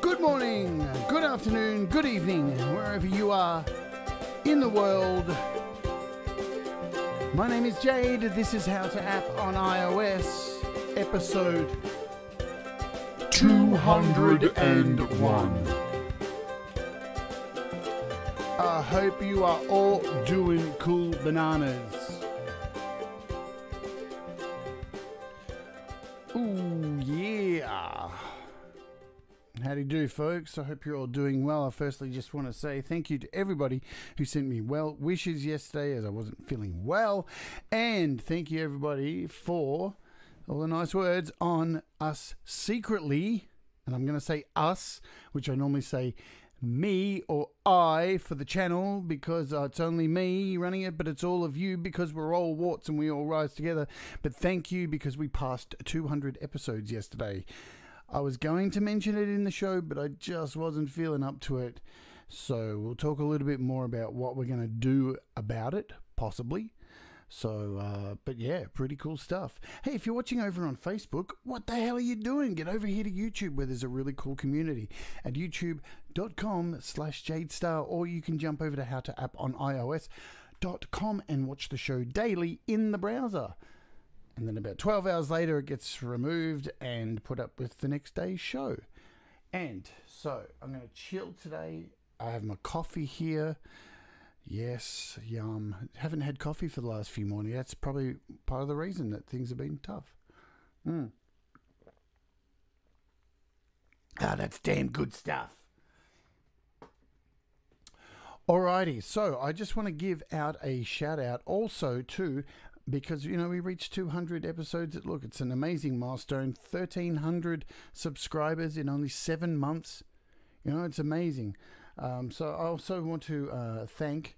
Good morning, good afternoon, good evening, wherever you are in the world. My name is Jade. This is How to App on iOS, episode 201. I hope you are all doing cool bananas. How do you do, folks? I hope you're all doing well. I firstly just want to say thank you to everybody who sent me well wishes yesterday as I wasn't feeling well. And thank you, everybody, for all the nice words on us secretly. And I'm going to say us, which I normally say me or I for the channel because uh, it's only me running it, but it's all of you because we're all warts and we all rise together. But thank you because we passed 200 episodes yesterday. I was going to mention it in the show, but I just wasn't feeling up to it. So we'll talk a little bit more about what we're going to do about it, possibly. So, uh, but yeah, pretty cool stuff. Hey, if you're watching over on Facebook, what the hell are you doing? Get over here to YouTube where there's a really cool community at youtube.com slash jadestar, or you can jump over to how to app on iOS.com and watch the show daily in the browser. And then about 12 hours later, it gets removed and put up with the next day's show. And so I'm going to chill today. I have my coffee here. Yes, yum. Haven't had coffee for the last few mornings. That's probably part of the reason that things have been tough. Mm. Ah, that's damn good stuff. Alrighty, so I just want to give out a shout out also to because you know we reached 200 episodes. Look, it's an amazing milestone. 1,300 subscribers in only seven months. You know, it's amazing. Um, so I also want to uh, thank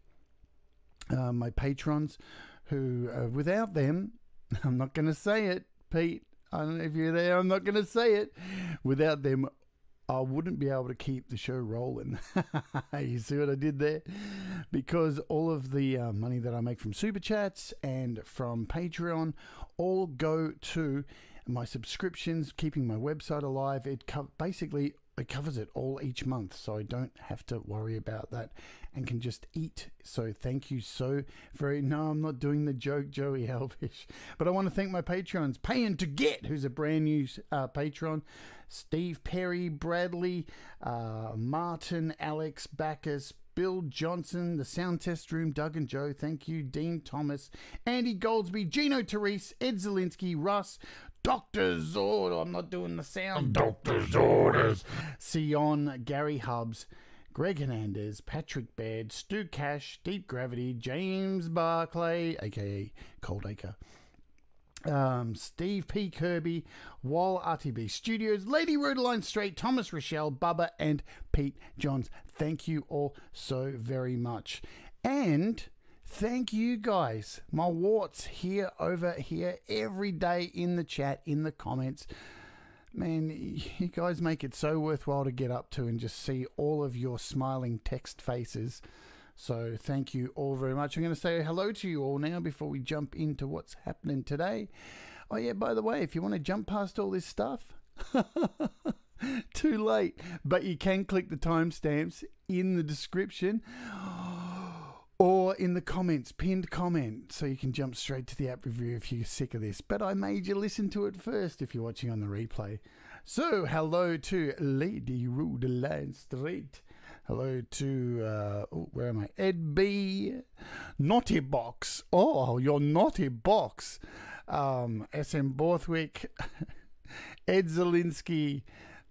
uh, my patrons who, uh, without them, I'm not going to say it, Pete. I don't know if you're there. I'm not going to say it. Without them, I wouldn't be able to keep the show rolling. you see what I did there? Because all of the uh, money that I make from Super Chats and from Patreon all go to my subscriptions, keeping my website alive. It co- basically it covers it all each month, so I don't have to worry about that and can just eat. So thank you so very. No, I'm not doing the joke, Joey Helbish, but I want to thank my patrons, Paying to Get, who's a brand new uh, patron, Steve Perry, Bradley, uh, Martin, Alex Backus, Bill Johnson, the Sound Test Room, Doug and Joe, thank you, Dean Thomas, Andy Goldsby, Gino Therese, Ed Zielinski, Russ, Dr. Zord, I'm not doing the sound, Doctor's orders. Sion, Gary Hubbs, Greg Hernandez, Patrick Baird, Stu Cash, Deep Gravity, James Barclay, aka Cold Acre, um, Steve P. Kirby, Wall RTB Studios, Lady Rodeline Straight, Thomas Rochelle, Bubba, and Pete Johns. Thank you all so very much. And thank you guys, my warts here over here every day in the chat, in the comments. Man, you guys make it so worthwhile to get up to and just see all of your smiling text faces. So thank you all very much. I'm going to say hello to you all now before we jump into what's happening today. Oh yeah, by the way, if you want to jump past all this stuff, too late. But you can click the timestamps in the description oh, or in the comments, pinned comment, so you can jump straight to the app review if you're sick of this. But I made you listen to it first if you're watching on the replay. So, hello to Lady Line Street. Hello to, uh, oh, where am I? Ed B. Naughty Box. Oh, your Naughty Box. Um, SM Borthwick. Ed Zielinski.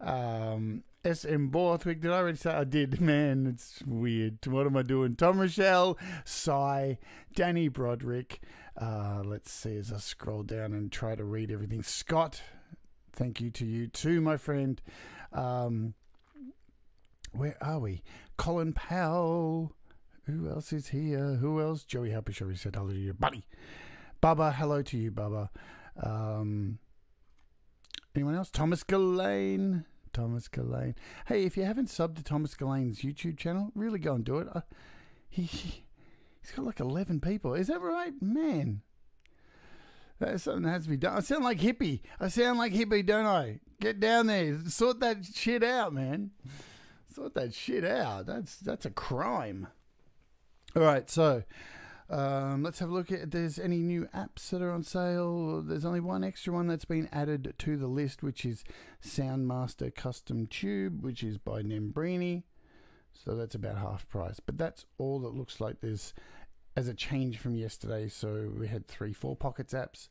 Um, SM Borthwick. Did I already say I did? Man, it's weird. What am I doing? Tom Rochelle, Cy, Danny Broderick. Uh, let's see as I scroll down and try to read everything. Scott, thank you to you too, my friend. Um, where are we? Colin Powell. Who else is here? Who else? Joey Happy already said hello to you, buddy. Bubba, hello to you, Bubba. Um, anyone else? Thomas Gillane. Thomas Gillane. Hey, if you haven't subbed to Thomas Gillane's YouTube channel, really go and do it. Uh, he, he's got like 11 people. Is that right? Man. That's something that has to be done. I sound like hippie. I sound like hippie, don't I? Get down there, sort that shit out, man. Sort that shit out. That's that's a crime. All right, so um, let's have a look at there's any new apps that are on sale. There's only one extra one that's been added to the list, which is Soundmaster Custom Tube, which is by Nembrini. So that's about half price. But that's all that looks like there's as a change from yesterday. So we had three, four pockets apps.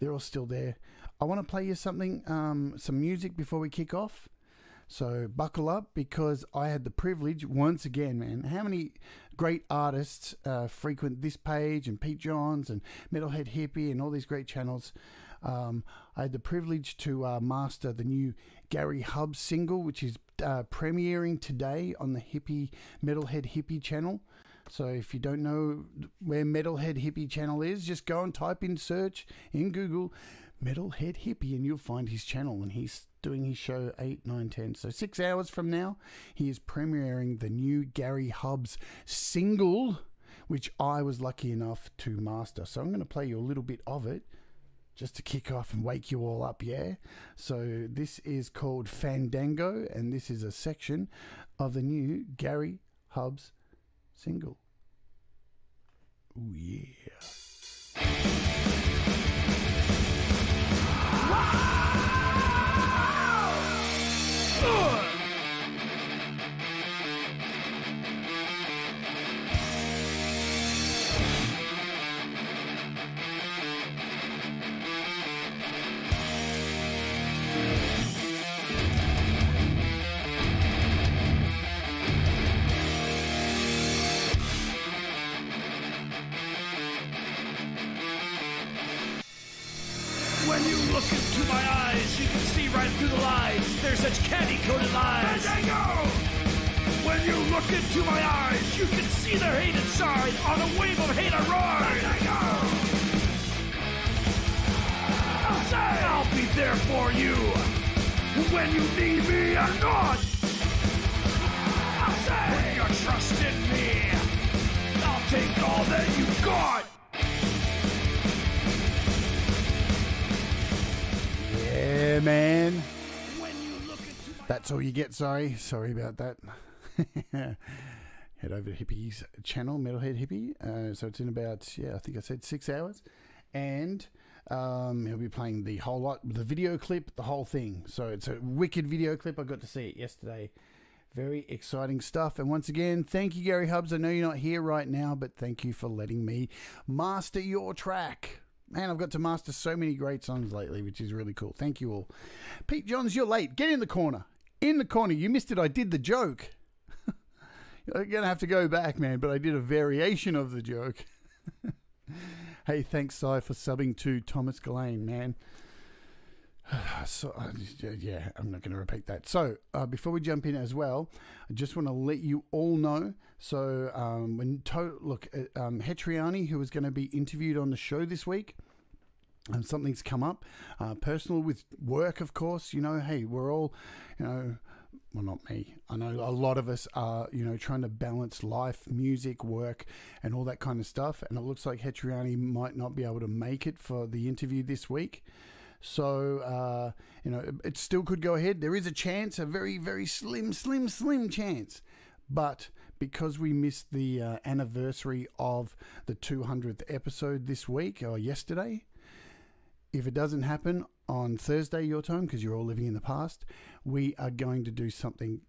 They're all still there. I want to play you something, um, some music before we kick off. So buckle up because I had the privilege once again, man. How many great artists uh, frequent this page and Pete Johns and Metalhead Hippie and all these great channels? Um, I had the privilege to uh, master the new Gary Hub single, which is uh, premiering today on the Hippie Metalhead Hippie channel. So if you don't know where Metalhead Hippie channel is, just go and type in search in Google Metalhead Hippie and you'll find his channel and he's doing his show 8, 9, 10. So six hours from now, he is premiering the new Gary Hubs single, which I was lucky enough to master. So I'm going to play you a little bit of it just to kick off and wake you all up, yeah? So this is called Fandango, and this is a section of the new Gary Hubs single. Oh, yeah. Such candy-coated lies. Fandango! When you look into my eyes, you can see their hate inside. On a wave of hate I ride. Fandango! I'll say I'll be there for you when you need me or not. I'll say put your trust in me. I'll take all that you got. Yeah, man. That's all you get. Sorry, sorry about that. Head over to Hippie's channel, Metalhead Hippie. Uh, so it's in about yeah, I think I said six hours, and um, he'll be playing the whole lot, the video clip, the whole thing. So it's a wicked video clip. I got to see it yesterday. Very exciting stuff. And once again, thank you, Gary Hubs. I know you're not here right now, but thank you for letting me master your track. Man, I've got to master so many great songs lately, which is really cool. Thank you all. Pete Johns, you're late. Get in the corner. In the corner. You missed it. I did the joke. You're going to have to go back, man, but I did a variation of the joke. hey, thanks, Si, for subbing to Thomas Gillane, man. so, uh, yeah, I'm not going to repeat that. So, uh, before we jump in as well, I just want to let you all know. So, um, when to- look, uh, um, Hetriani, who was going to be interviewed on the show this week, um, something's come up, uh, personal with work, of course. You know, hey, we're all, you know, well, not me. I know a lot of us are, you know, trying to balance life, music, work, and all that kind of stuff. And it looks like Hetriani might not be able to make it for the interview this week. So, uh, you know, it, it still could go ahead. There is a chance, a very, very slim, slim, slim chance. But because we missed the uh, anniversary of the 200th episode this week or yesterday, if it doesn't happen on Thursday, your time, because you're all living in the past, we are going to do something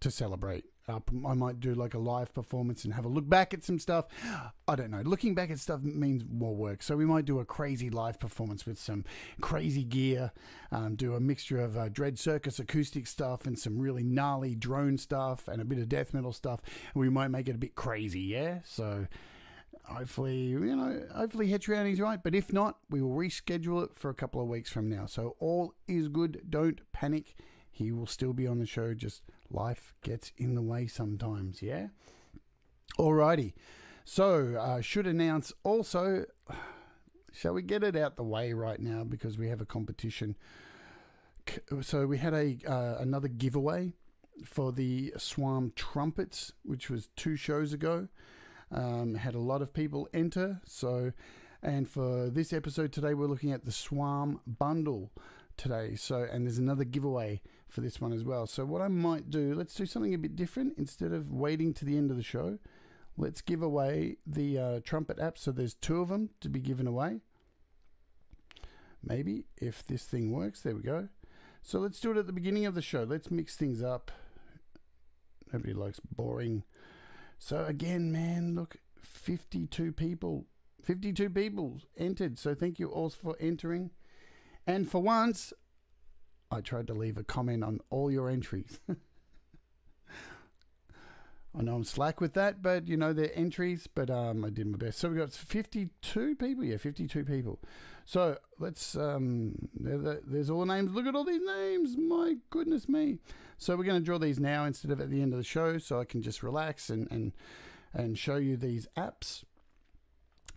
to celebrate. I might do like a live performance and have a look back at some stuff. I don't know. Looking back at stuff means more work. So we might do a crazy live performance with some crazy gear, um, do a mixture of uh, Dread Circus acoustic stuff and some really gnarly drone stuff and a bit of death metal stuff. We might make it a bit crazy, yeah? So hopefully, you know, hopefully Hetriani's right. But if not, we will reschedule it for a couple of weeks from now. So all is good. Don't panic. He will still be on the show. Just life gets in the way sometimes. Yeah. Alrighty. So uh, should announce also. Shall we get it out the way right now because we have a competition? So we had a uh, another giveaway for the Swam Trumpets, which was two shows ago. Um, had a lot of people enter, so And for this episode today, we're looking at the SWAM bundle today. So, and there's another giveaway for this one as well. So, what I might do, let's do something a bit different instead of waiting to the end of the show. Let's give away the uh, trumpet app. So, there's two of them to be given away. Maybe if this thing works, there we go. So, let's do it at the beginning of the show. Let's mix things up. Nobody likes boring. So, again, man, look, 52 people 52 people entered, so thank you all for entering. And for once, I tried to leave a comment on all your entries. I know I'm slack with that, but you know they're entries. But um, I did my best. So we got 52 people. Yeah, 52 people. So let's um, there's all the names. Look at all these names. My goodness me. So we're going to draw these now instead of at the end of the show, so I can just relax and and and show you these apps.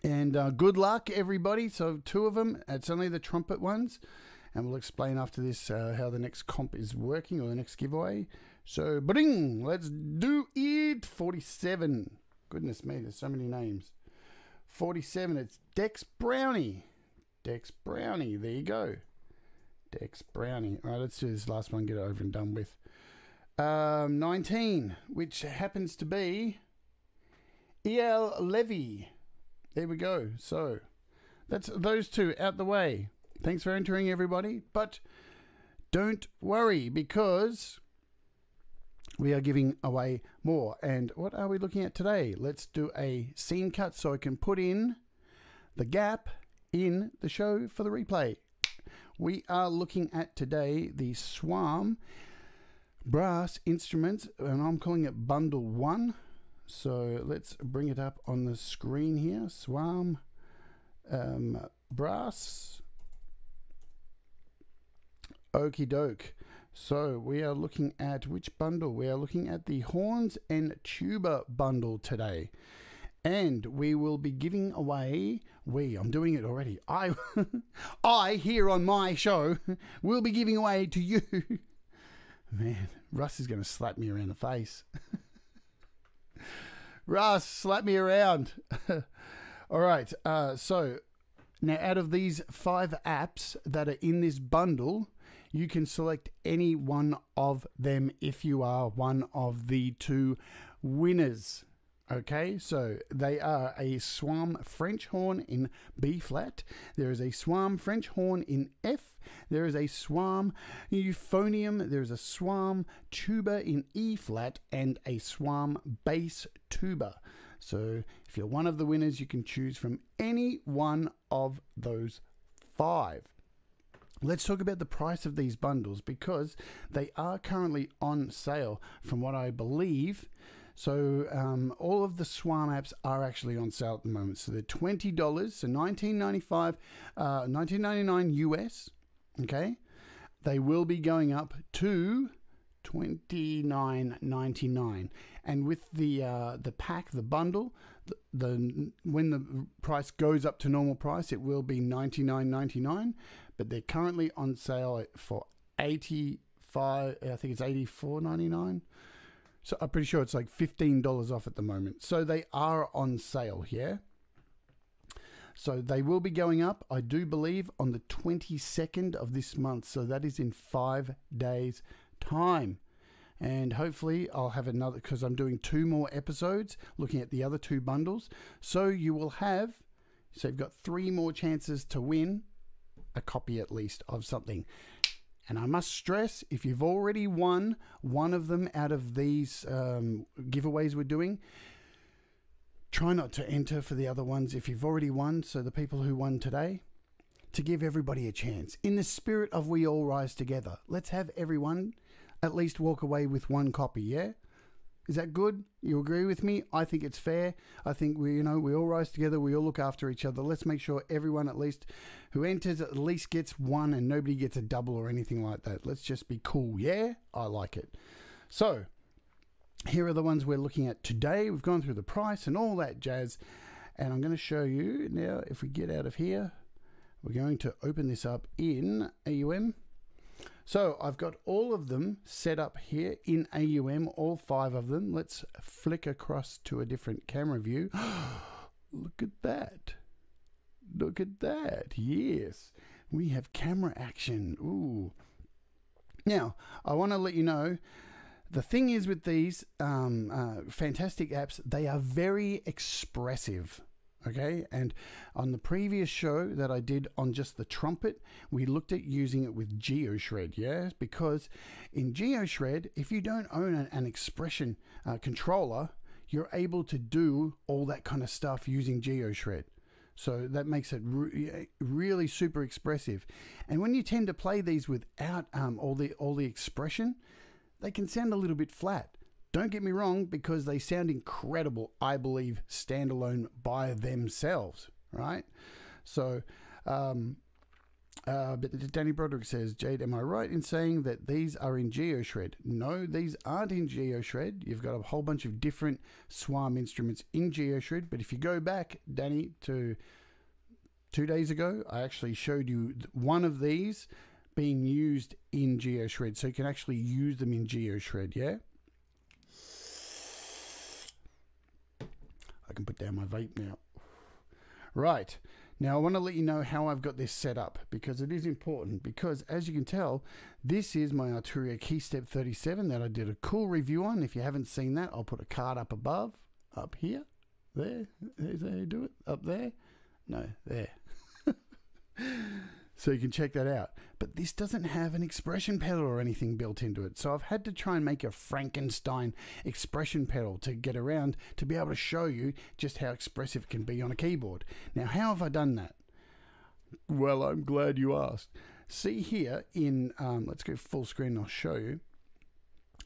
And uh, good luck, everybody. So, two of them. It's only the trumpet ones. And we'll explain after this uh, how the next comp is working or the next giveaway. So, bring, let's do it. 47. Goodness me, there's so many names. 47, it's Dex Brownie. Dex Brownie, there you go. Dex Brownie. All right, let's do this last one, get it over and done with. Um, 19, which happens to be E.L. Levy. There we go. So that's those two out the way. Thanks for entering, everybody. But don't worry because we are giving away more. And what are we looking at today? Let's do a scene cut so I can put in the gap in the show for the replay. We are looking at today the SWAM brass instruments, and I'm calling it Bundle 1. So let's bring it up on the screen here. SWAM um, brass. Okie doke. So we are looking at which bundle? We are looking at the horns and tuba bundle today. And we will be giving away we, I'm doing it already. I I here on my show will be giving away to you. Man, Russ is gonna slap me around the face. Russ, slap me around. All right. Uh, so now, out of these five apps that are in this bundle, you can select any one of them if you are one of the two winners. Okay, so they are a SWAM French horn in B flat. There is a SWAM French horn in F. There is a SWAM euphonium. There is a SWAM tuba in E flat and a SWAM bass tuba. So if you're one of the winners, you can choose from any one of those five. Let's talk about the price of these bundles because they are currently on sale from what I believe so um, all of the SWAM apps are actually on sale at the moment. So they're twenty dollars, so nineteen ninety five, uh, nineteen ninety nine US. Okay, they will be going up to twenty nine ninety nine, and with the uh, the pack, the bundle, the, the when the price goes up to normal price, it will be ninety nine ninety nine. But they're currently on sale for eighty five. I think it's eighty four ninety nine. So I'm pretty sure it's like $15 off at the moment. So they are on sale here. So they will be going up, I do believe, on the 22nd of this month. So that is in five days' time. And hopefully, I'll have another because I'm doing two more episodes looking at the other two bundles. So you will have, so you've got three more chances to win a copy at least of something. And I must stress if you've already won one of them out of these um, giveaways we're doing, try not to enter for the other ones if you've already won. So, the people who won today, to give everybody a chance. In the spirit of we all rise together, let's have everyone at least walk away with one copy, yeah? Is that good? You agree with me? I think it's fair. I think we, you know, we all rise together. We all look after each other. Let's make sure everyone, at least who enters, at least gets one, and nobody gets a double or anything like that. Let's just be cool. Yeah, I like it. So, here are the ones we're looking at today. We've gone through the price and all that jazz, and I'm going to show you now. If we get out of here, we're going to open this up in AUM. So I've got all of them set up here in AUM, all five of them. Let's flick across to a different camera view. Look at that. Look at that. Yes. We have camera action. Ooh. Now, I want to let you know the thing is with these um, uh, fantastic apps, they are very expressive. Okay, and on the previous show that I did on just the trumpet, we looked at using it with GeoShred, yeah? Because in GeoShred, if you don't own an, expression uh, controller, you're able to do all that kind of stuff using GeoShred. So that makes it re- really super expressive. And when you tend to play these without um, all the all the expression, they can sound a little bit flat. Don't get me wrong, because they sound incredible, I believe, standalone by themselves, right? So, um, uh, but Danny Broderick says, Jade, am I right in saying that these are in GeoShred? No, these aren't in GeoShred. You've got a whole bunch of different SWAM instruments in GeoShred. But if you go back, Danny, to two days ago, I actually showed you one of these being used in GeoShred. So you can actually use them in GeoShred, yeah? I can put down my vape now. Right. Now I want to let you know how I've got this set up because it is important because as you can tell, this is my Arturia Keystep 37 that I did a cool review on. If you haven't seen that, I'll put a card up above, up here, there, there's how you do it, up there. No, there. so you can check that out. But this doesn't have an expression pedal or anything built into it. So I've had to try and make a Frankenstein expression pedal to get around to be able to show you just how expressive it can be on a keyboard. Now, how have I done that? Well, I'm glad you asked. See here in, um, let's go full screen, I'll show you.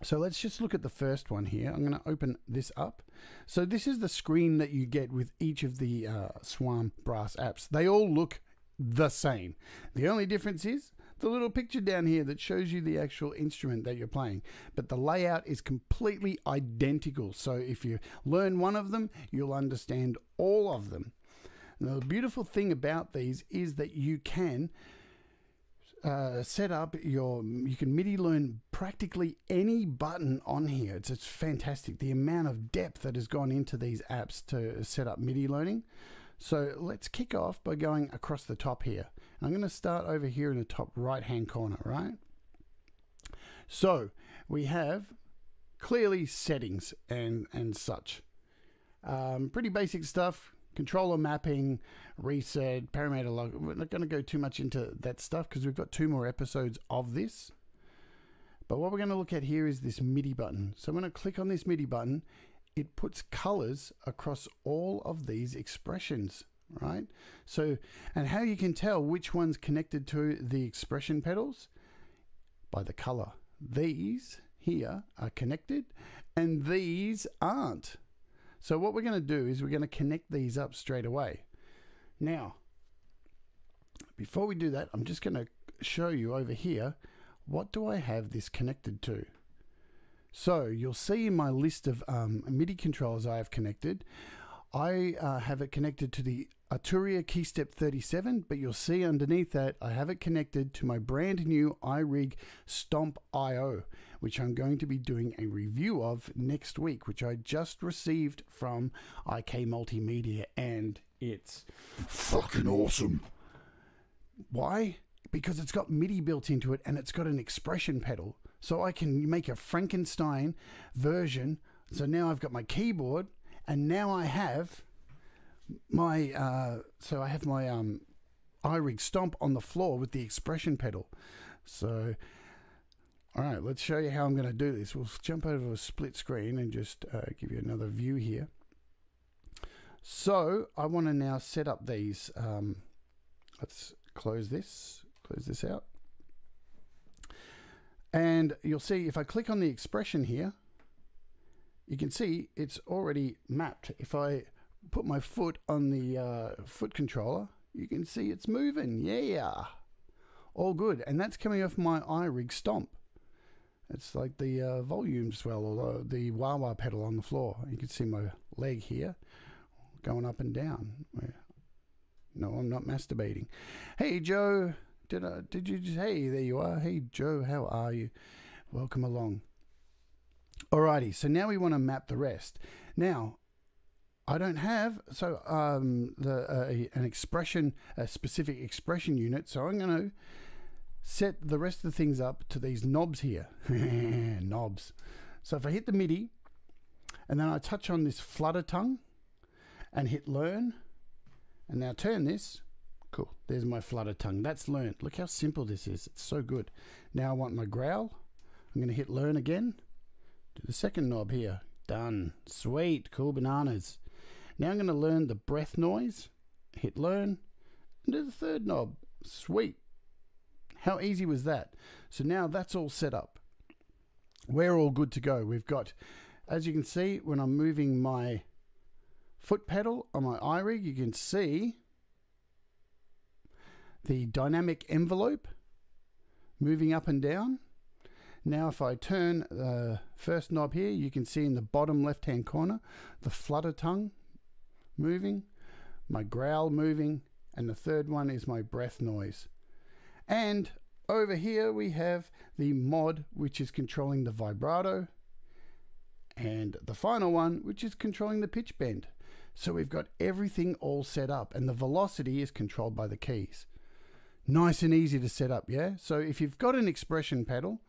So let's just look at the first one here. I'm going to open this up. So this is the screen that you get with each of the uh, SWAM brass apps. They all look the same. The only difference is the little picture down here that shows you the actual instrument that you're playing. But the layout is completely identical. So if you learn one of them, you'll understand all of them. Now, the beautiful thing about these is that you can uh, set up your you can MIDI learn practically any button on here. It's it's fantastic the amount of depth that has gone into these apps to set up MIDI learning. So let's kick off by going across the top here. I'm going to start over here in the top right hand corner, right? So we have clearly settings and, and such. Um, pretty basic stuff. Controller mapping, reset, parameter log. We're not going to go too much into that stuff because we've got two more episodes of this. But what we're going to look at here is this MIDI button. So I'm going to click on this MIDI button it puts colors across all of these expressions, right? So, and how you can tell which one's connected to the expression pedals? By the color. These here are connected and these aren't. So what we're going to do is we're going to connect these up straight away. Now, before we do that, I'm just going to show you over here, what do I have this connected to? So you'll see in my list of um, MIDI controllers I have connected, I uh, have it connected to the Arturia Keystep 37, but you'll see underneath that I have it connected to my brand new iRig Stomp IO, which I'm going to be doing a review of next week, which I just received from IK Multimedia, and it's fucking awesome. Why? Because it's got MIDI built into it and it's got an expression pedal. So I can make a Frankenstein version. So now I've got my keyboard, and now I have my uh, so I have my um, iRig Stomp on the floor with the expression pedal. So, all right, let's show you how I'm going to do this. We'll jump over to a split screen and just uh, give you another view here. So I want to now set up these. Um, let's close this. Close this out. And you'll see if I click on the expression here, you can see it's already mapped. If I put my foot on the uh, foot controller, you can see it's moving. Yeah. All good. And that's coming off my iRig Stomp. It's like the uh, volume swell or the, the wah wah pedal on the floor. You can see my leg here going up and down. No, I'm not masturbating. Hey, Joe. Did I, did you just, hey, there you are. Hey, Joe, how are you? Welcome along. Alrighty, so now we want to map the rest. Now, I don't have so um, the uh, an expression a specific expression unit. So I'm going to set the rest of the things up to these knobs here. knobs. So if I hit the MIDI and then I touch on this flutter tongue and hit learn and now turn this. Cool. There's my flutter tongue. That's learned. Look how simple this is. It's so good. Now I want my growl. I'm going to hit learn again. Do the second knob here. Done. Sweet. Cool bananas. Now I'm going to learn the breath noise. Hit learn. And do the third knob. Sweet. How easy was that? So now that's all set up. We're all good to go. We've got, as you can see, when I'm moving my foot pedal on my iRig, you can see the dynamic envelope moving up and down. Now if I turn the first knob here, you can see in the bottom left hand corner the flutter tongue moving, my growl moving, and the third one is my breath noise. And over here we have the mod which is controlling the vibrato and the final one which is controlling the pitch bend. So we've got everything all set up and the velocity is controlled by the keys. Nice and easy to set up, yeah? So if you've got an expression pedal,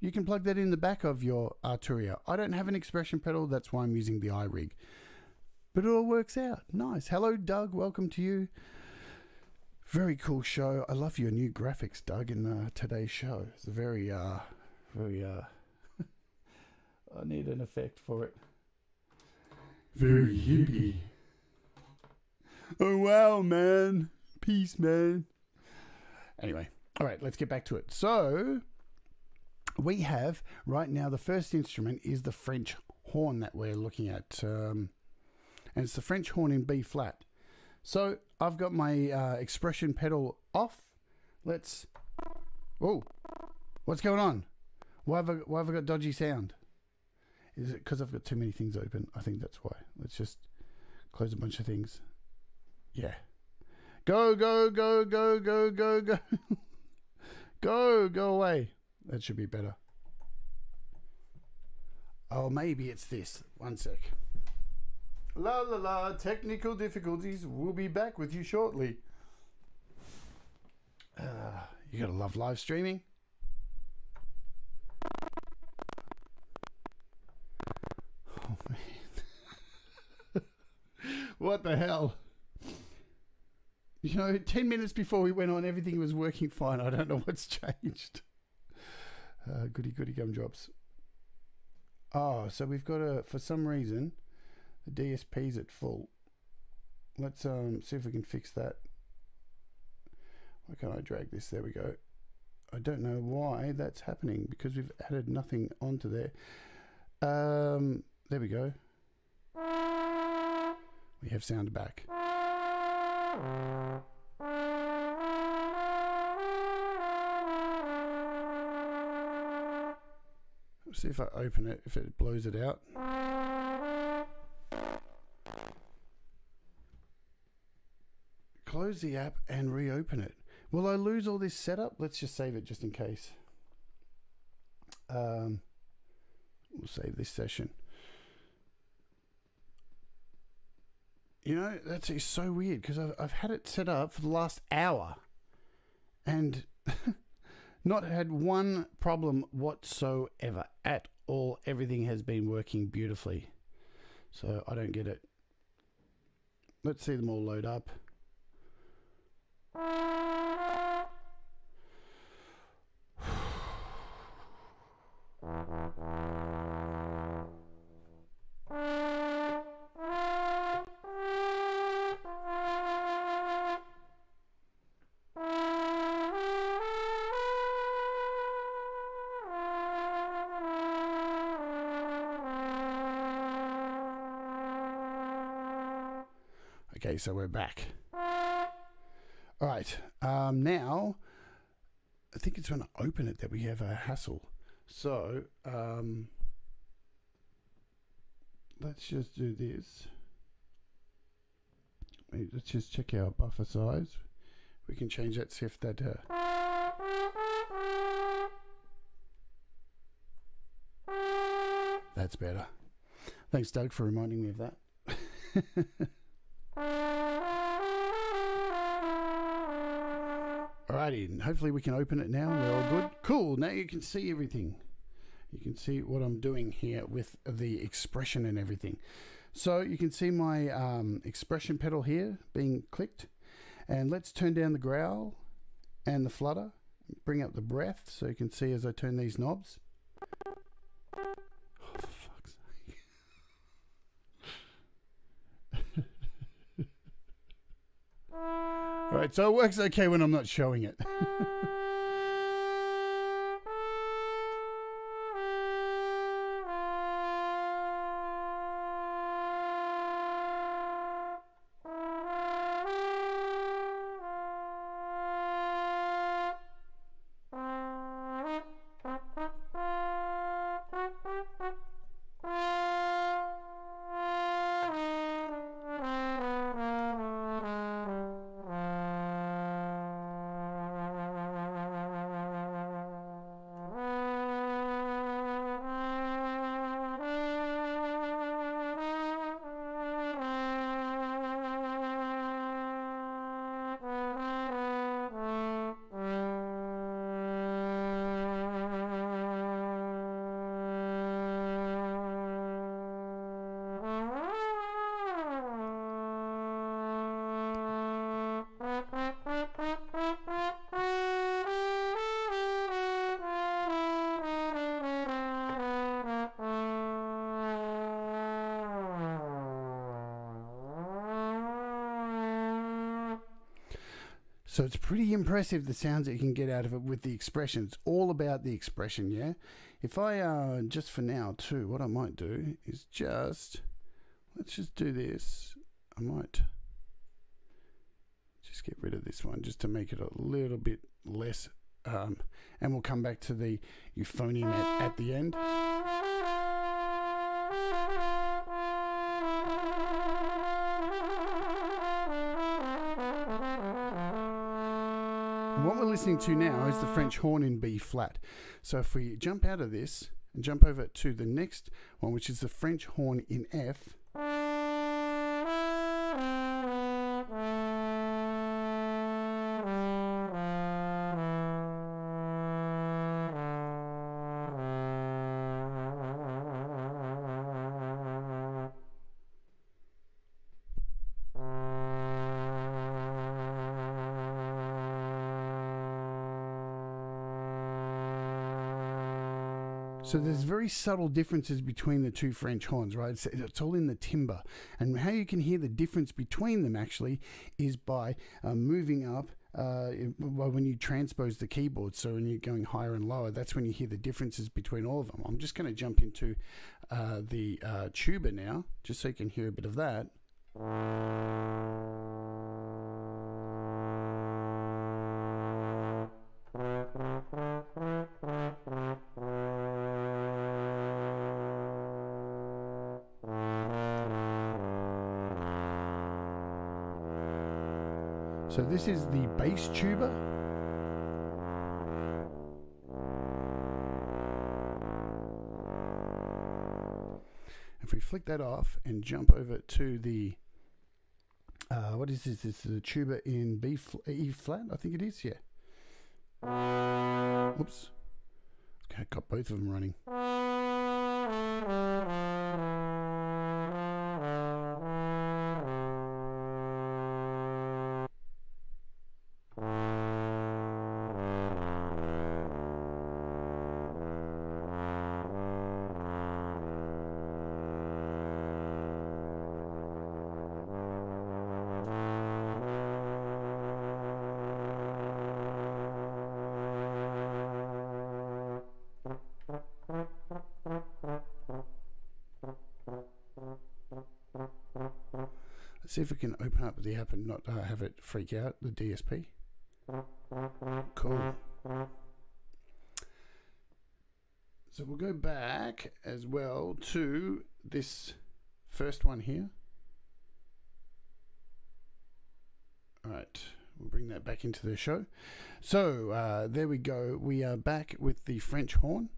you can plug that in the back of your Arturia. I don't have an expression pedal, that's why I'm using the iRig. But it all works out. Nice. Hello, Doug. Welcome to you. Very cool show. I love your new graphics, Doug, in uh, today's show. It's a very, uh, very, uh, I need an effect for it. Very hippie. Oh, wow, man. Peace, man. Anyway, all right, let's get back to it. So, we have right now the first instrument is the French horn that we're looking at. Um, and it's the French horn in B flat. So I've got my uh, expression pedal off. Let's. Oh, what's going on? Why have I, why have I got dodgy sound? Is it because I've got too many things open? I think that's why. Let's just close a bunch of things. Yeah. Go, go, go, go, go, go, go. go, go away. That should be better. Oh, maybe it's this. One sec. La la la, technical difficulties. We'll be back with you shortly. Uh, you gotta love live streaming. Oh man. what the hell? You know, 10 minutes before we went on, everything was working fine. I don't know what's changed. Uh, goody goody gumdrops. Oh, so we've got a, for some reason, the DSP's at full. Let's um, see if we can fix that. Why can't I drag this? There we go. I don't know why that's happening because we've added nothing onto there. Um, there we go. We have sound back. Let's see if I open it, if it blows it out. Close the app and reopen it. Will I lose all this setup? Let's just save it just in case. Um, we'll save this session. You know, that's it's so weird because I've, I've had it set up for the last hour and not had one problem whatsoever at all. Everything has been working beautifully. So I don't get it. Let's see them all load up. Okay, so we're back. All right. Um, now, I think it's when I open it that we have a hassle. So, um, let's just do this. Let's just check our buffer size. We can change that, see if that. Uh, that's better. Thanks, Doug, for reminding me of that. Alrighty, and hopefully we can open it now. We're all good. Cool. Now you can see everything. You can see what I'm doing here with the expression and everything. So you can see my um, expression pedal here being clicked. And let's turn down the growl and the flutter. Bring up the breath so you can see as I turn these knobs. Oh, for fuck's sake. Alright, so it works okay when I'm not showing it. Uh, So it's pretty impressive the sounds that you can get out of it with the expression. It's all about the expression, yeah? If I, uh, just for now too, what I might do is just, let's just do this. I might just get rid of this one just to make it a little bit less, um, and we'll come back to the euphonium at, at the end. Listening to now is the French horn in B flat. So if we jump out of this and jump over to the next one, which is the French horn in F. So there's very subtle differences between the two French horns, right? It's, it's, all in the timbre, and how you can hear the difference between them actually is by uh, moving up. Uh, when you transpose the keyboard, so when you're going higher and lower, that's when you hear the differences between all of them. I'm just going to jump into uh, the uh, tuba now, just so you can hear a bit of that. So this is the bass tuba. If we flick that off and jump over to the uh, what is this? This is the tuba in B fl E flat, I think it is. Yeah. Oops. Okay, got both of them running. If we can open up the app and not uh, have it freak out, the DSP. Cool. So we'll go back as well to this first one here. All right, we'll bring that back into the show. So uh, there we go. We are back with the French horn.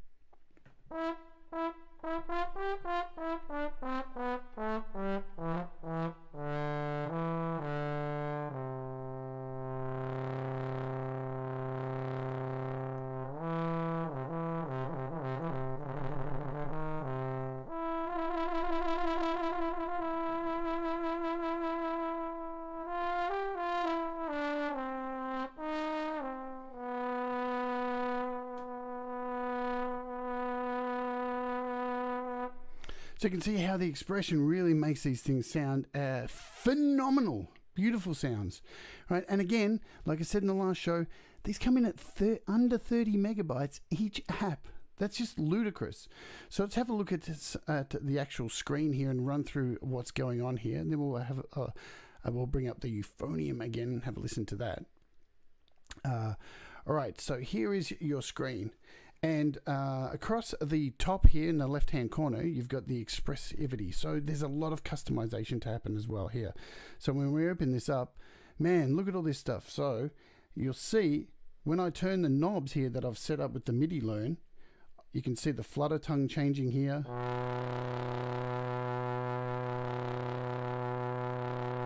So you can see how the expression really makes these things sound uh, phenomenal. Beautiful sounds, right? And again, like I said in the last show, these come in at thir- under 30 megabytes each app. That's just ludicrous. So let's have a look at, this, at the actual screen here and run through what's going on here. And then we'll have uh, I will bring up the euphonium again and have a listen to that. Uh, all right, so here is your screen. And uh, across the top here in the left hand corner, you've got the expressivity. So there's a lot of customization to happen as well here. So when we open this up, man, look at all this stuff. So you'll see when I turn the knobs here that I've set up with the MIDI learn, you can see the flutter tongue changing here.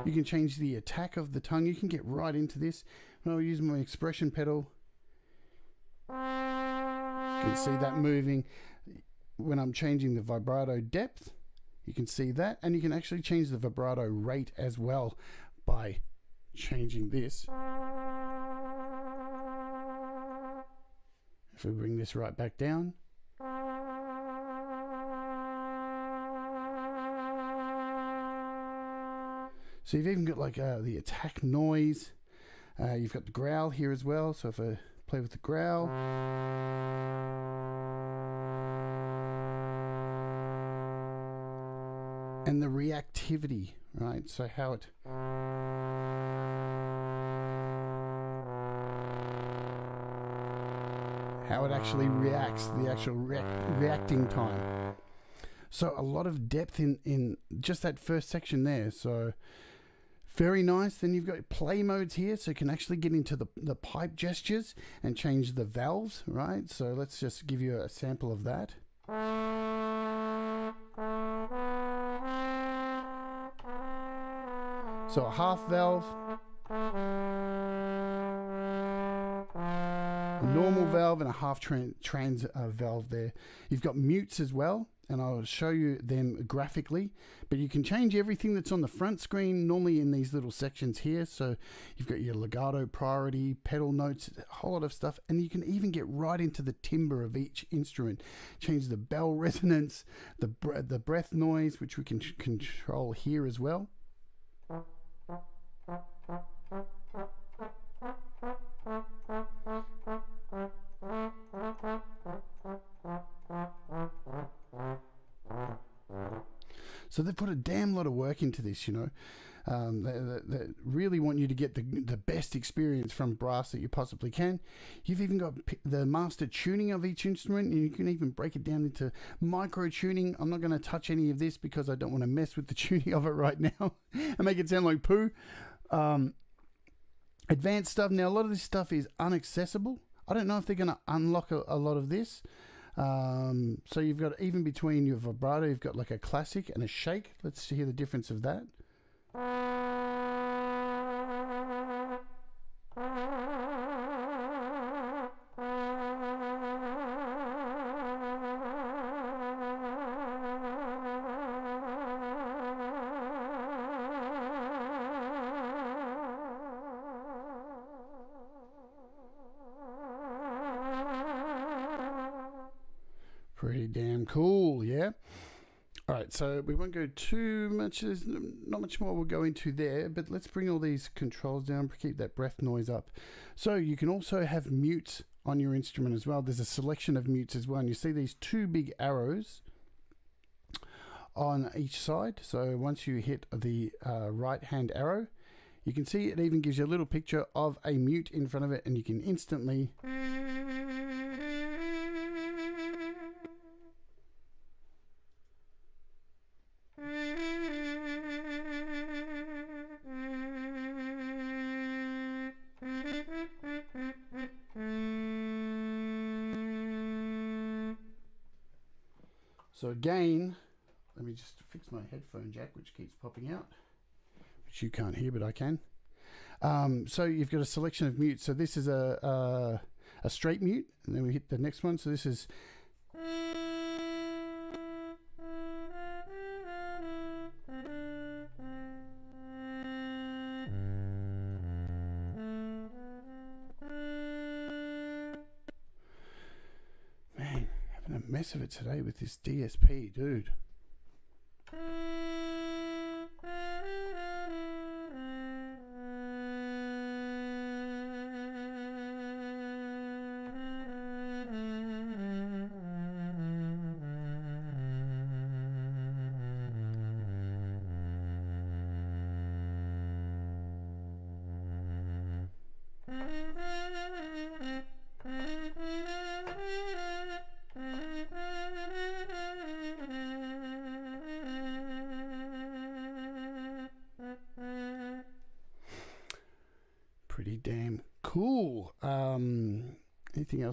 You can change the attack of the tongue. You can get right into this. I'll use my expression pedal. You can see that moving when I'm changing the vibrato depth. You can see that, and you can actually change the vibrato rate as well by changing this. If we bring this right back down. So you've even got like uh, the attack noise. Uh, you've got the growl here as well. So if I play with the growl. And the reactivity, right? So how it. How it actually reacts, the actual react, reacting time. So a lot of depth in, in just that first section there. So very nice. Then you've got play modes here, so you can actually get into the, the pipe gestures and change the valves, right? So let's just give you a sample of that. So a half valve, a normal valve, and a half trans, trans uh, valve there. You've got mutes as well and I'll show you them graphically. But you can change everything that's on the front screen normally in these little sections here. So you've got your legato priority, pedal notes, a whole lot of stuff. And you can even get right into the timbre of each instrument. Change the bell resonance, the, the breath noise, which we can control here as well. So they've put a damn lot of work into this, you know. Um, they, really want you to get the, the best experience from brass that you possibly can. You've even got the master tuning of each instrument, and you can even break it down into micro tuning. I'm not going to touch any of this because I don't want to mess with the tuning of it right now and make it sound like poo. Um, advanced stuff. Now, a lot of this stuff is unaccessible. I don't know if they're going to unlock a, a lot of this. Um, so you've got even between your vibrato, you've got like a classic and a shake. Let's hear the difference of that. Won't go too much. There's not much more we'll go into there, but let's bring all these controls down, to keep that breath noise up. So you can also have mutes on your instrument as well. There's a selection of mutes as well, and you see these two big arrows on each side. So once you hit the uh, right hand arrow, you can see it even gives you a little picture of a mute in front of it, and you can instantly. So again, let me just fix my headphone jack, which keeps popping out, which you can't hear, but I can. Um, so you've got a selection of mutes. So this is a, a a straight mute, and then we hit the next one. So this is. Of it today with this DSP, dude.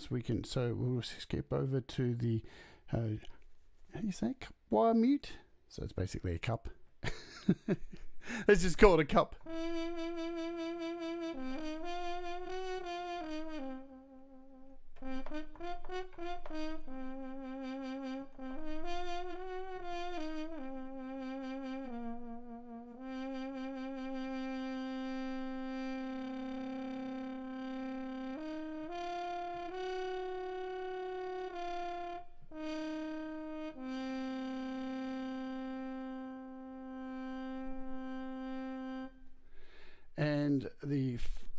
We can? So we'll skip over to the. Uh, how do you say? Cup wire mute. So it's basically a cup. Let's just call it a cup.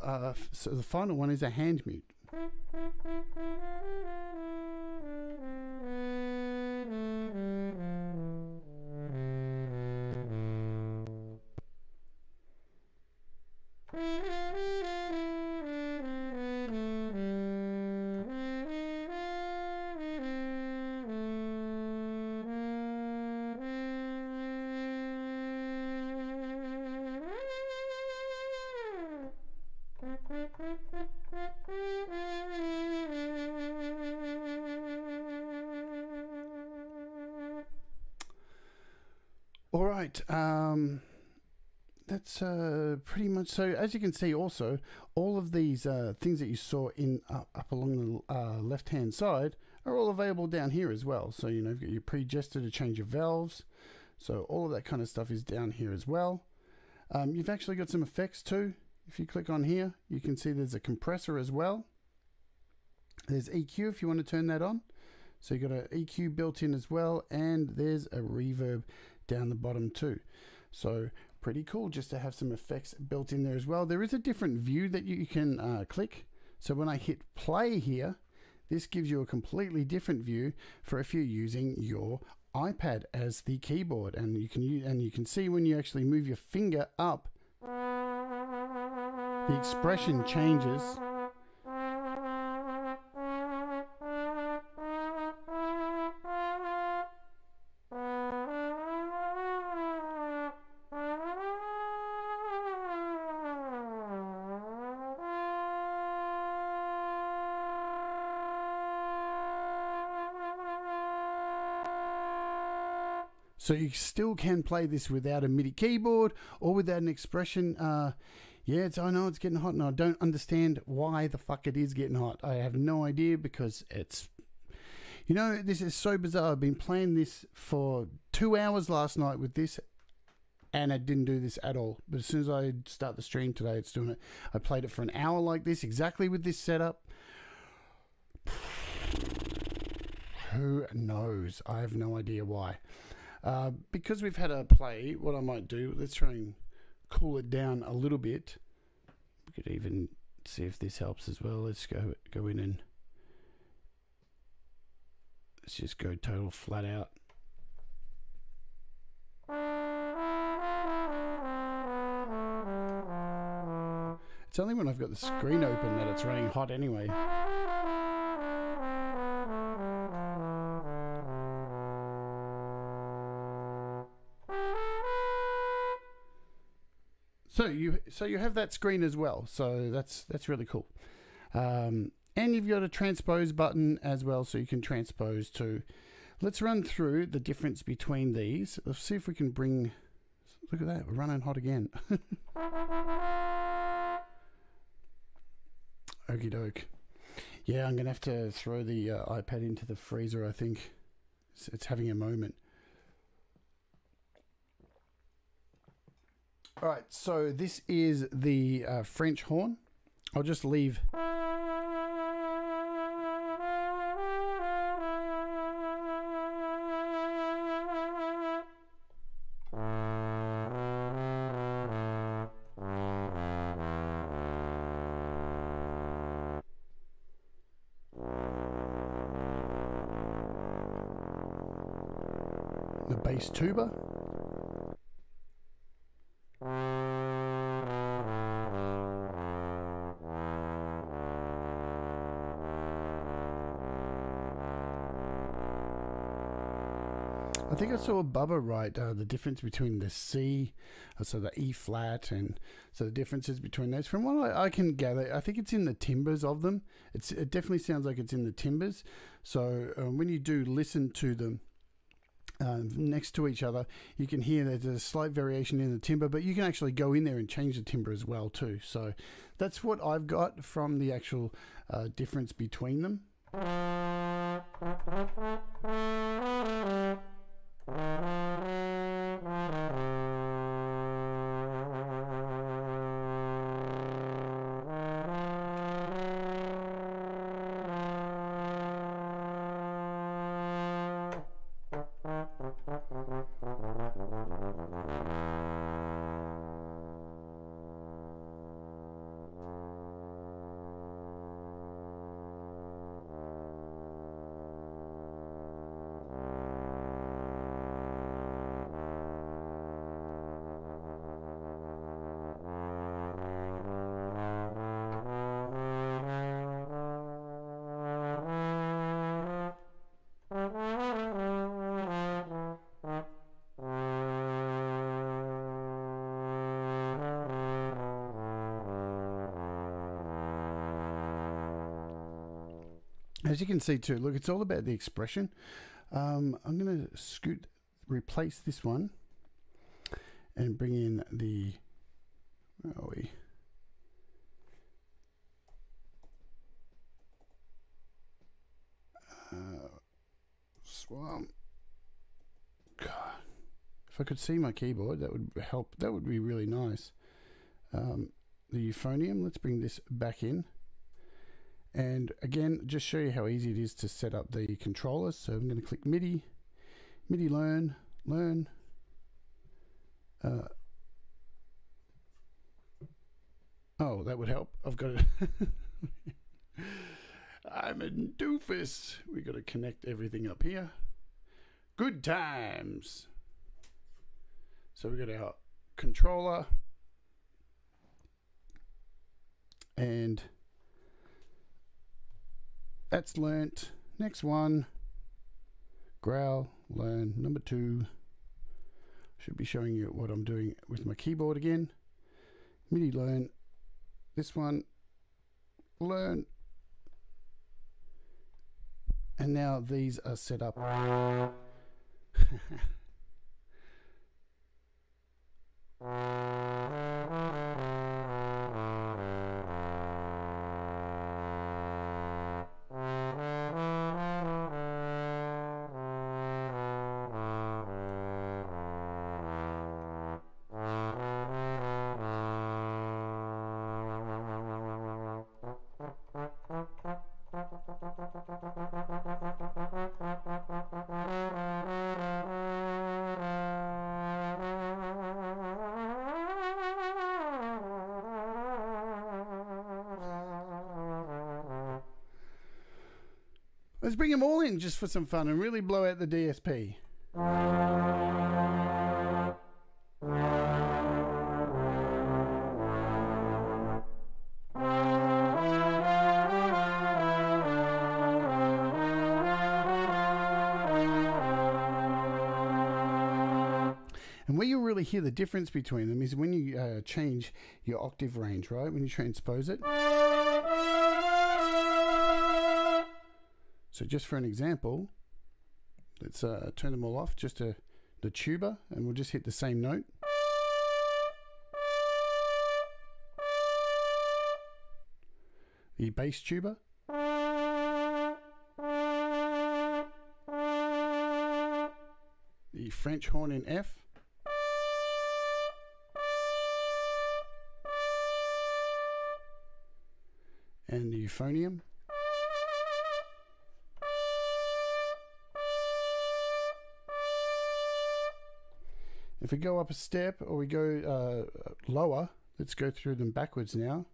Uh, so the final one is a hand mute. So. As you can see, also all of these uh, things that you saw in uh, up along the uh, left hand side are all available down here as well. So you know you've got your pre-gesture to change your valves. So all of that kind of stuff is down here as well. Um, you've actually got some effects too. If you click on here, you can see there's a compressor as well. There's EQ if you want to turn that on. So you've got an EQ built in as well, and there's a reverb down the bottom too. So pretty cool just to have some effects built in there as well. There is a different view that you can uh, click. So when I hit play here, this gives you a completely different view for if you're using your iPad as the keyboard, and you can use, and you can see when you actually move your finger up, the expression changes. So you still can play this without a MIDI keyboard or without an expression. Uh, yeah, it's, I know it's getting hot, and I don't understand why the fuck it is getting hot. I have no idea because it's. You know, this is so bizarre. I've been playing this for two hours last night with this, and it didn't do this at all. But as soon as I start the stream today, it's doing it. I played it for an hour like this, exactly with this setup. Who knows? I have no idea why. Uh, because we've had a play, what I might do, let's try and cool it down a little bit. We could even see if this helps as well. Let's go go in and let's just go total flat out. It's only when I've got the screen open that it's running hot anyway. So you have that screen as well. So that's that's really cool. Um, and you've got a transpose button as well, so you can transpose to let's run through the difference between these. Let's see if we can bring. Look at that, we're running hot again. Okie doke. Yeah, I'm gonna have to throw the uh, iPad into the freezer. I think it's, it's having a moment. All right, so this is the uh, French horn. I'll just leave. The bass tuba. Think I saw Bubba write uh, the difference between the C, uh, so the E flat, and so the differences between those. From what I, I can gather, I think it's in the timbers of them. It's it definitely sounds like it's in the timbers. So um, when you do listen to them. Uh, next to each other, you can hear there's a slight variation in the timbre, but you can actually go in there and change the timbre as well too. So that's what I've got from the actual uh, difference between them. As you can see too, look, it's all about the expression. Um, I'm going to scoot, replace this one, and bring in the. Where are we? Uh, SWAM. God. If I could see my keyboard, that would help. That would be really nice. Um, the euphonium. Let's bring this back in. And again, just show you how easy it is to set up the controllers. So I'm going to click MIDI, MIDI learn, learn. Uh, oh, that would help. I've got it. I'm a doofus. We got to connect everything up here. Good times. So we got our controller and that's learnt. Next one, growl, learn. Number two, should be showing you what I'm doing with my keyboard again. MIDI learn. This one, learn. And now these are set up. just for some fun and really blow out the DSP. And where you'll really hear the difference between them is when you uh, change your octave range, right? When you transpose it. So just for an example, Let's uh, turn them all off, just to the tuba, and we'll just hit the same note. The bass tuba. The French horn in F. And the euphonium. If we go up a step or we go uh, lower, let's go through them backwards now.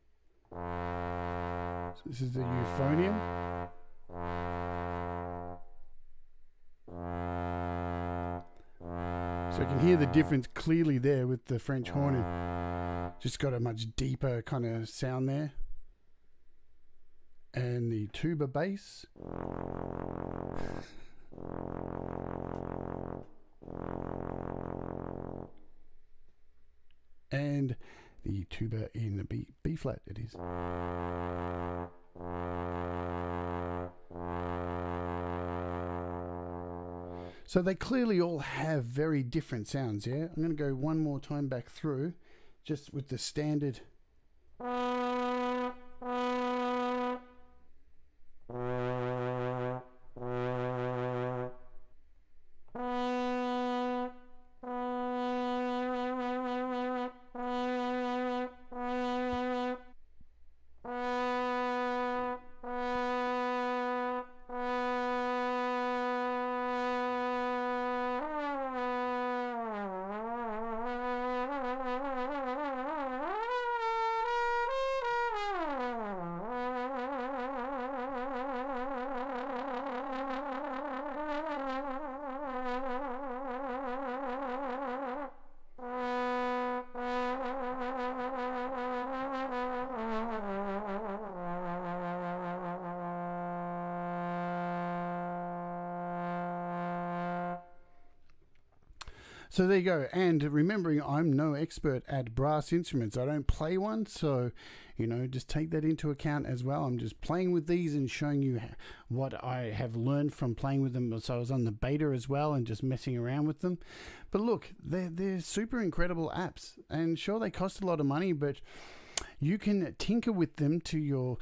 So this is the euphonium. So you can hear the difference clearly there with the French horn. Just got a much deeper kind of sound there. And the tuba bass. Is. So they clearly all have very different sounds, yeah? I'm going to go one more time back through just with the standard. So there you go. And remembering, I'm no expert at brass instruments. I don't play one, so you know, just take that into account as well. I'm just playing with these and showing you what I have learned from playing with them. So I was on the beta as well and just messing around with them. But look, they're they're super incredible apps, and sure they cost a lot of money, but you can tinker with them to your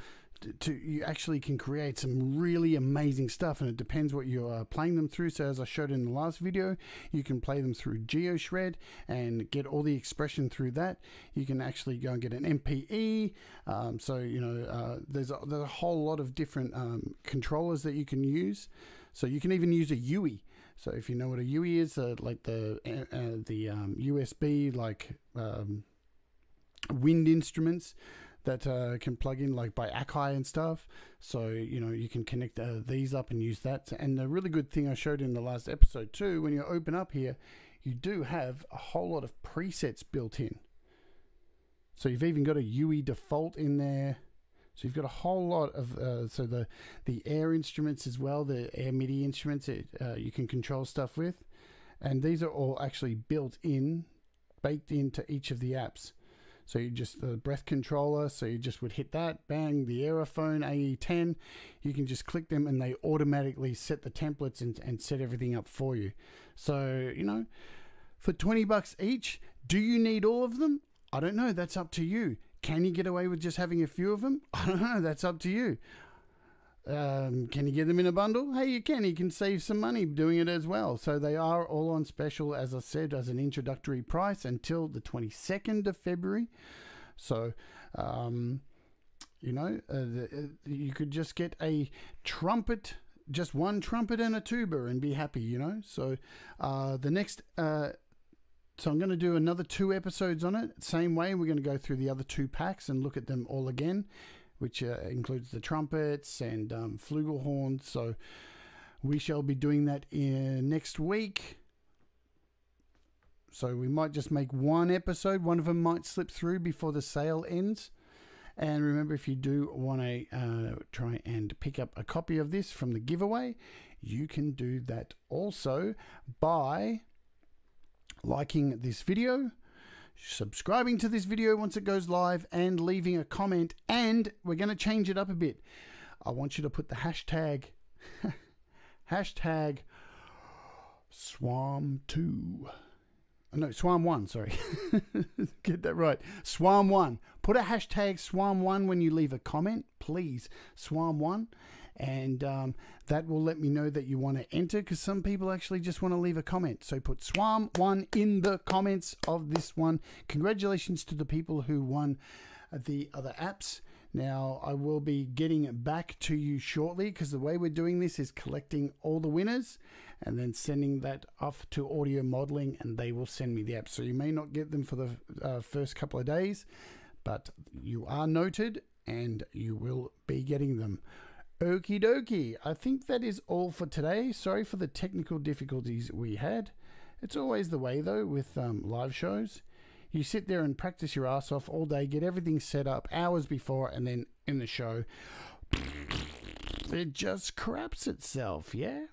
to you actually can create some really amazing stuff and it depends what you're playing them through. So as I showed in the last video you can play them through GeoShred and get all the expression through that. You can actually go and get an MPE um, so you know uh, there's, a, there's a whole lot of different um, controllers that you can use. So you can even use a EWI. so if you know what a EWI is uh, like the uh, uh the um, USB like um, wind instruments that uh, can plug in like by Akai and stuff. So you know you can connect uh, these up and use that. And the really good thing I showed in the last episode too, when you open up here, you do have a whole lot of presets built in. So you've even got a EWI default in there. So you've got a whole lot of uh, so the the air instruments as well, the air MIDI instruments it, uh, you can control stuff with, and these are all actually built in, baked into each of the apps. So you just the breath controller, so you just would hit that, bang, the Aerophone AE10. You can just click them and they automatically set the templates and, and set everything up for you. So, you know, for 20 bucks each, do you need all of them? I don't know. That's up to you. Can you get away with just having a few of them? I don't know. That's up to you. Um, can you get them in a bundle? Hey, you can. You can save some money doing it as well. So they are all on special, as I said, as an introductory price until the 22nd of February. So, um, you know, uh, the, uh, you could just get a trumpet, just one trumpet and a tuba and be happy, you know. So uh, the next. Uh, so I'm going to do another two episodes on it. Same way, we're going to go through the other two packs and look at them all again which uh, includes the trumpets and um, flugelhorns. So we shall be doing that in next week. So we might just make one episode. One of them might slip through before the sale ends. And remember, if you do want to uh, try and pick up a copy of this from the giveaway, you can do that also by liking this video, subscribing to this video once it goes live, and leaving a comment. And we're going to change it up a bit. I want you to put the hashtag, hashtag SWAM 2. Oh, no, SWAM 1, sorry. Get that right. SWAM 1. Put a hashtag SWAM 1 when you leave a comment, please. SWAM 1. And um, that will let me know that you want to enter because some people actually just want to leave a comment. So put SWAM 1 in the comments of this one. Congratulations to the people who won the other apps. Now, I will be getting back to you shortly because the way we're doing this is collecting all the winners and then sending that off to audio modeling and they will send me the app. So you may not get them for the uh, first couple of days, but you are noted and you will be getting them. Okie dokie. I think that is all for today. Sorry for the technical difficulties we had. It's always the way though with um, live shows. You sit there and practice your ass off all day, get everything set up hours before, and then in the show, it just craps itself, yeah?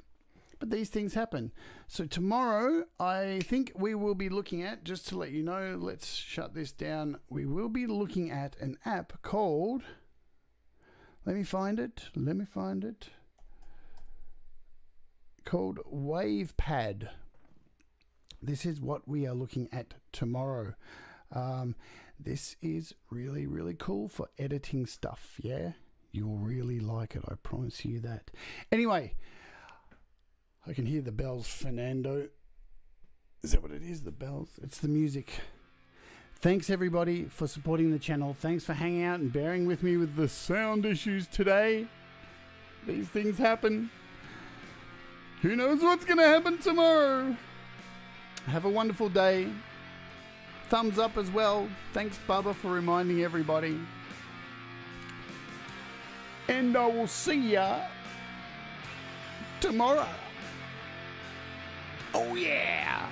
But these things happen. So, tomorrow, I think we will be looking at, just to let you know, let's shut this down. We will be looking at an app called. Let me find it. Let me find it. Called WavePad. This is what we are looking at tomorrow. Um, this is really, really cool for editing stuff. Yeah, you'll really like it. I promise you that. Anyway, I can hear the bells, Fernando. Is that what it is? The bells? It's the music. Thanks everybody for supporting the channel. Thanks for hanging out and bearing with me with the sound issues today. These things happen. Who knows what's going to happen tomorrow? Have a wonderful day. Thumbs up as well. Thanks, Bubba, for reminding everybody. And I will see ya tomorrow. Oh, yeah.